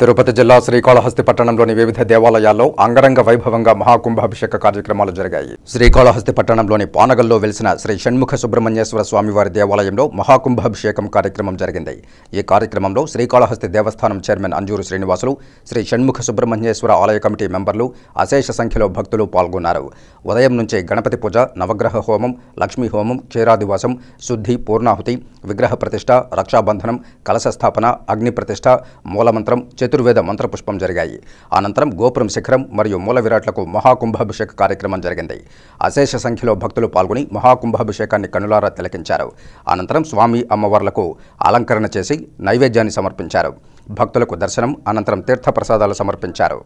తిరుపతి జిల్లా శ్రీకాళహస్తి పట్టణంలోని వివిధ దేవాలయాల్లో అంగరంగ వైభవంగా మహాకుంభాభిషేక కార్యక్రమాలు జరిగాయి. శ్రీకాళహస్తి పట్టణంలోని పానగల్లో వెలిసిన శ్రీ షణ్ముఖ సుబ్రహ్మణ్యేశ్వర స్వామివారి దేవాలయంలో మహాకుంభాభిషేకం కార్యక్రమం జరిగింది. ఈ కార్యక్రమంలో శ్రీకాళహస్తి దేవస్థానం చైర్మన్ అంజూరు శ్రీనివాసులు శ్రీ షణ్ముఖ సుబ్రహ్మణ్యేశ్వర ఆలయ కమిటీ మెంబర్లు అశేష సంఖ్యలో భక్తులు పాల్గొన్నారు. ఉదయం నుంచే గణపతి పూజ నవగ్రహ హోమం లక్ష్మీ హోమం క్షీరాదివాసం శుద్ధి పూర్ణాహుతి విగ్రహ ప్రతిష్ట రక్షాబంధనం కలశ స్థాపన అగ్ని ప్రతిష్ట మూలమంత్రం చతుర్వేద మంత్రపుష్పం జరిగాయి. అనంతరం గోపురం శిఖరం మరియు మూల విరాట్లకు మహాకుంభాభిషేక కార్యక్రమం జరిగింది. అశేష సంఖ్యలో భక్తులు పాల్గొని మహాకుంభాభిషేకాన్ని కనులారా తిలకించారు. అనంతరం స్వామి అమ్మవార్లకు అలంకరణ చేసి నైవేద్యాన్ని సమర్పించారు. భక్తులకు దర్శనం అనంతరం తీర్థప్రసాదాలు సమర్పించారు.